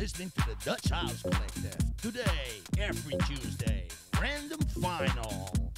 listening to the Dutch House Collective. Today, every Tuesday, Random Vinyl.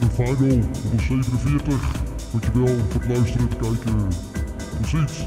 We hebben Final 147. Dankjewel voor het luisteren en kijken. Tot ziens.